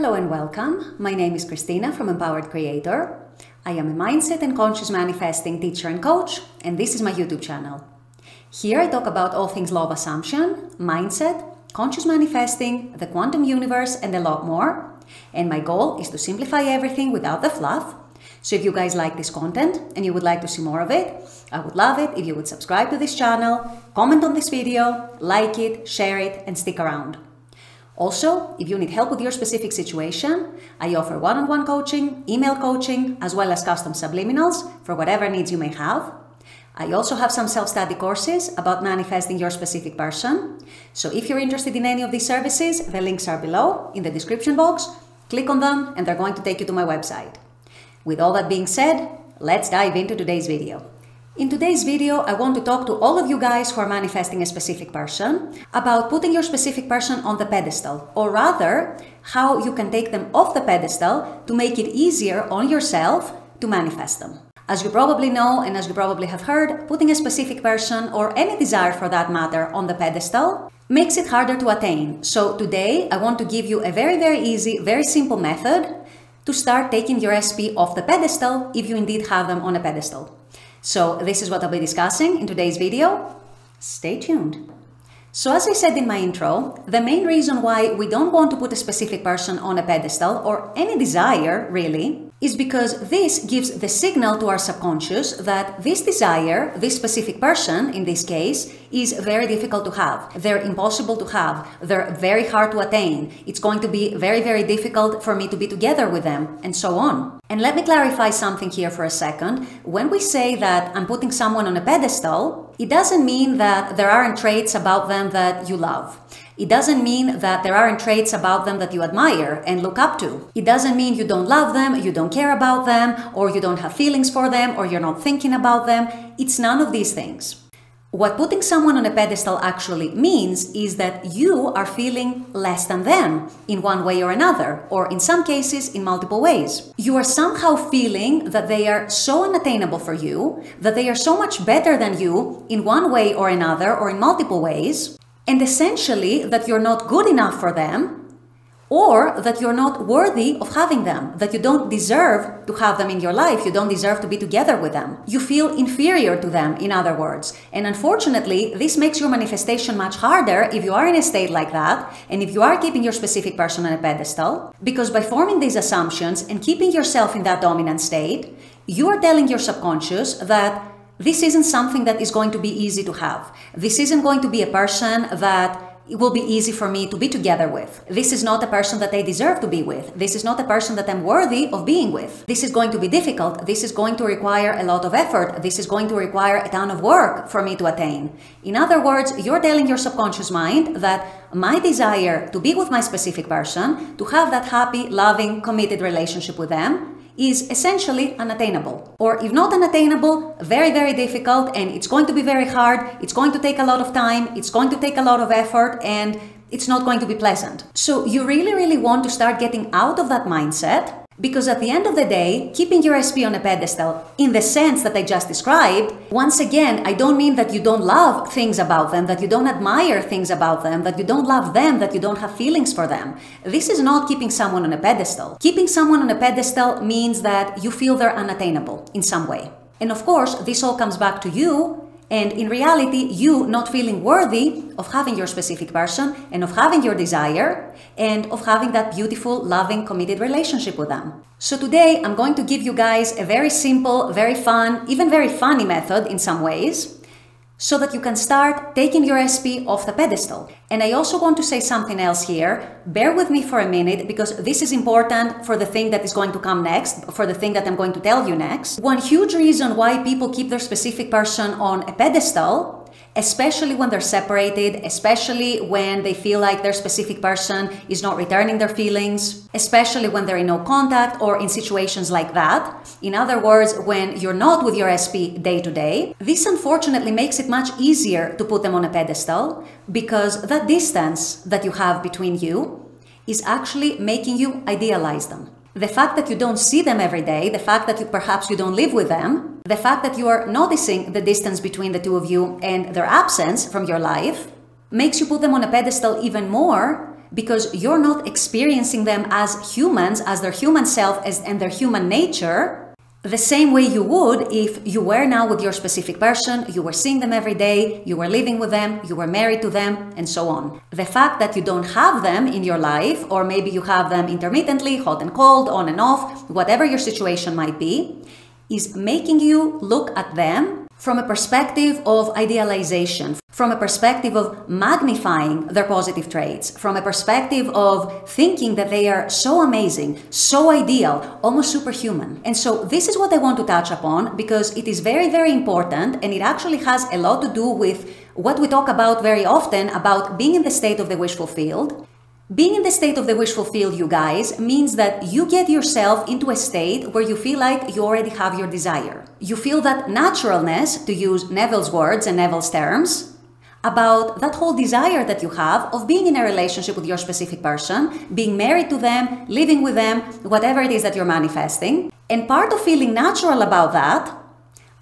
Hello and welcome. My name is Christina from Empowered Creator. I am a mindset and conscious manifesting teacher and coach, and this is my YouTube channel. Here I talk about all things law of assumption, mindset, conscious manifesting, the quantum universe, and a lot more. And my goal is to simplify everything without the fluff. So if you guys like this content and you would like to see more of it, I would love it if you would subscribe to this channel, comment on this video, like it, share it, and stick around. Also, if you need help with your specific situation, I offer one on one coaching, email coaching, as well as custom subliminals for whatever needs you may have. I also have some self study courses about manifesting your specific person. So if you're interested in any of these services, the links are below in the description box. Click on them, and they're going to take you to my website. With all that being said, let's dive into today's video. In today's video, I want to talk to all of you guys who are manifesting a specific person about putting your specific person on the pedestal, or rather, how you can take them off the pedestal to make it easier on yourself to manifest them. As you probably know and as you probably have heard, putting a specific person or any desire for that matter on the pedestal makes it harder to attain. So today, I want to give you a very, very easy, very simple method to start taking your SP off the pedestal if you indeed have them on a pedestal. So this is what I'll be discussing in today's video. Stay tuned. So as I said in my intro, the main reason why we don't want to put a specific person on a pedestal or any desire really is because this gives the signal to our subconscious that this desire, this specific person in this case, is very difficult to have. They're impossible to have. They're very hard to attain. It's going to be very, very difficult for me to be together with them, and so on. And let me clarify something here for a second. When we say that I'm putting someone on a pedestal, it doesn't mean that there aren't traits about them that you love. It doesn't mean that there aren't traits about them that you admire and look up to. It doesn't mean you don't love them, you don't care about them, or you don't have feelings for them, or you're not thinking about them. It's none of these things. What putting someone on a pedestal actually means is that you are feeling less than them in one way or another, or in some cases, in multiple ways. You are somehow feeling that they are so unattainable for you, that they are so much better than you in one way or another, or in multiple ways, and essentially that you're not good enough for them or that you're not worthy of having them, that you don't deserve to have them in your life, you don't deserve to be together with them. You feel inferior to them, in other words. And unfortunately, this makes your manifestation much harder if you are in a state like that and if you are keeping your specific person on a pedestal, because by forming these assumptions and keeping yourself in that dominant state, you are telling your subconscious that this isn't something that is going to be easy to have. This isn't going to be a person that it will be easy for me to be together with. This is not a person that I deserve to be with. This is not a person that I'm worthy of being with. This is going to be difficult. This is going to require a lot of effort. This is going to require a ton of work for me to attain. In other words, you're telling your subconscious mind that my desire to be with my specific person, to have that happy, loving, committed relationship with them, is essentially unattainable. Or if not unattainable, very, very difficult, and it's going to be very hard, it's going to take a lot of time, it's going to take a lot of effort, and it's not going to be pleasant. So you really, really want to start getting out of that mindset because at the end of the day, keeping your SP on a pedestal in the sense that I just described, once again, I don't mean that you don't love things about them, that you don't admire things about them, that you don't love them, that you don't have feelings for them. This is not keeping someone on a pedestal. Keeping someone on a pedestal means that you feel they're unattainable in some way. And of course, this all comes back to you and in reality, you not feeling worthy of having your specific person and of having your desire and of having that beautiful, loving, committed relationship with them. So today, I'm going to give you guys a very simple, very fun, even very funny method in some ways so that you can start taking your SP off the pedestal. And I also want to say something else here. Bear with me for a minute because this is important for the thing that is going to come next, for the thing that I'm going to tell you next. One huge reason why people keep their specific person on a pedestal especially when they're separated, especially when they feel like their specific person is not returning their feelings, especially when they're in no contact or in situations like that. In other words, when you're not with your SP day to day, this unfortunately makes it much easier to put them on a pedestal because that distance that you have between you is actually making you idealize them the fact that you don't see them every day, the fact that you perhaps you don't live with them, the fact that you are noticing the distance between the two of you and their absence from your life makes you put them on a pedestal even more because you're not experiencing them as humans, as their human self as, and their human nature, the same way you would if you were now with your specific person, you were seeing them every day, you were living with them, you were married to them, and so on. The fact that you don't have them in your life, or maybe you have them intermittently, hot and cold, on and off, whatever your situation might be, is making you look at them from a perspective of idealization, from a perspective of magnifying their positive traits, from a perspective of thinking that they are so amazing, so ideal, almost superhuman. And so this is what I want to touch upon because it is very, very important and it actually has a lot to do with what we talk about very often about being in the state of the wish fulfilled being in the state of the wish fulfilled, you guys, means that you get yourself into a state where you feel like you already have your desire. You feel that naturalness, to use Neville's words and Neville's terms, about that whole desire that you have of being in a relationship with your specific person, being married to them, living with them, whatever it is that you're manifesting. And part of feeling natural about that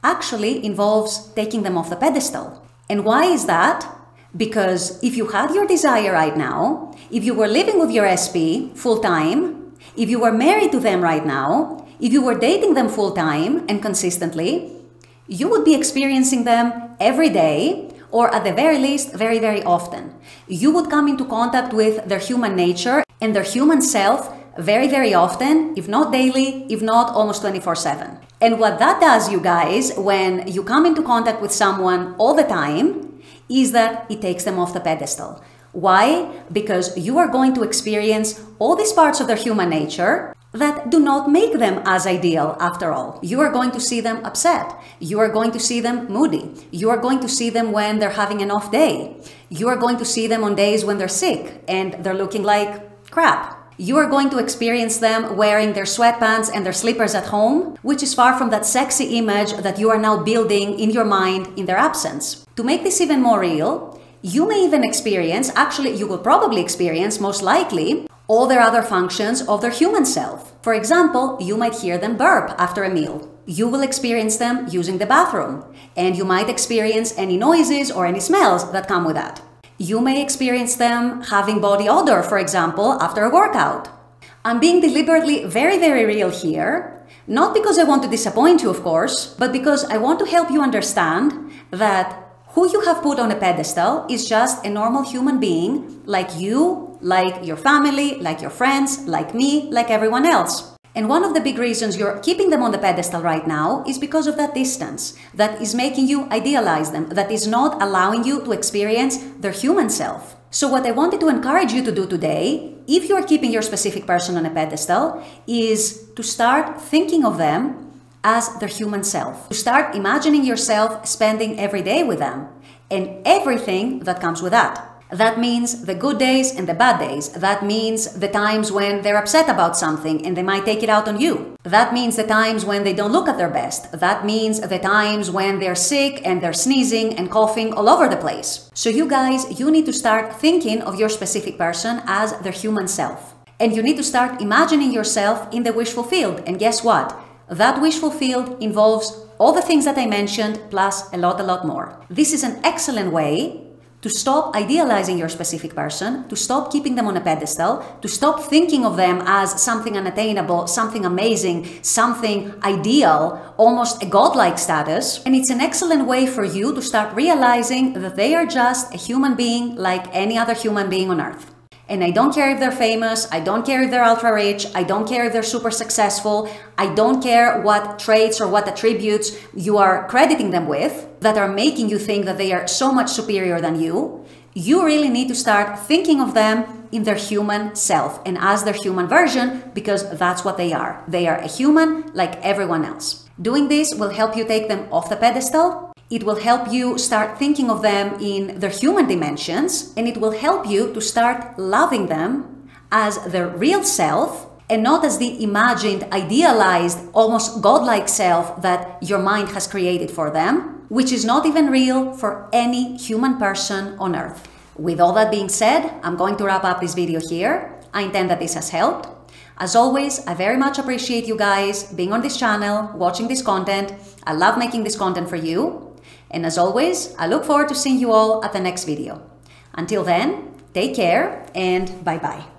actually involves taking them off the pedestal. And why is that? Because if you had your desire right now, if you were living with your SP full time, if you were married to them right now, if you were dating them full time and consistently, you would be experiencing them every day or at the very least very, very often. You would come into contact with their human nature and their human self very, very often, if not daily, if not almost 24 7. And what that does, you guys, when you come into contact with someone all the time, is that it takes them off the pedestal. Why? Because you are going to experience all these parts of their human nature that do not make them as ideal after all. You are going to see them upset. You are going to see them moody. You are going to see them when they're having an off day. You are going to see them on days when they're sick and they're looking like crap. You are going to experience them wearing their sweatpants and their slippers at home, which is far from that sexy image that you are now building in your mind in their absence. To make this even more real, you may even experience, actually, you will probably experience, most likely, all their other functions of their human self. For example, you might hear them burp after a meal. You will experience them using the bathroom, and you might experience any noises or any smells that come with that. You may experience them having body odor, for example, after a workout. I'm being deliberately very, very real here, not because I want to disappoint you, of course, but because I want to help you understand that who you have put on a pedestal is just a normal human being like you, like your family, like your friends, like me, like everyone else. And one of the big reasons you're keeping them on the pedestal right now is because of that distance that is making you idealize them, that is not allowing you to experience their human self. So, what I wanted to encourage you to do today, if you're keeping your specific person on a pedestal, is to start thinking of them as their human self. To start imagining yourself spending every day with them and everything that comes with that. That means the good days and the bad days. That means the times when they're upset about something and they might take it out on you. That means the times when they don't look at their best. That means the times when they're sick and they're sneezing and coughing all over the place. So, you guys, you need to start thinking of your specific person as their human self. And you need to start imagining yourself in the wish fulfilled. And guess what? That wish fulfilled involves all the things that I mentioned plus a lot, a lot more. This is an excellent way to stop idealizing your specific person, to stop keeping them on a pedestal, to stop thinking of them as something unattainable, something amazing, something ideal, almost a godlike status. And it's an excellent way for you to start realizing that they are just a human being like any other human being on earth. And I don't care if they're famous, I don't care if they're ultra rich, I don't care if they're super successful, I don't care what traits or what attributes you are crediting them with that are making you think that they are so much superior than you. You really need to start thinking of them in their human self and as their human version because that's what they are. They are a human like everyone else. Doing this will help you take them off the pedestal it will help you start thinking of them in their human dimensions, and it will help you to start loving them as their real self and not as the imagined, idealized, almost godlike self that your mind has created for them, which is not even real for any human person on earth. With all that being said, I'm going to wrap up this video here. I intend that this has helped. As always, I very much appreciate you guys being on this channel, watching this content. I love making this content for you. And as always, I look forward to seeing you all at the next video. Until then, Take care and bye bye.